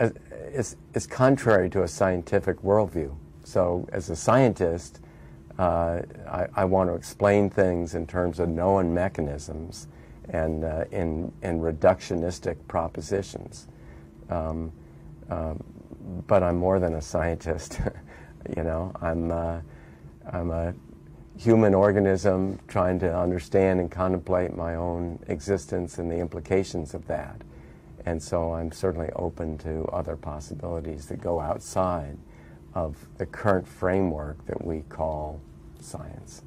is, is contrary to a scientific worldview. So, as a scientist, uh, I, I, want to explain things in terms of known mechanisms and uh, in, in reductionistic propositions. Um, um, but I'm more than a scientist. you know, I'm, uh, I'm a human organism trying to understand and contemplate my own existence and the implications of that. And so I'm certainly open to other possibilities that go outside of the current framework that we call science.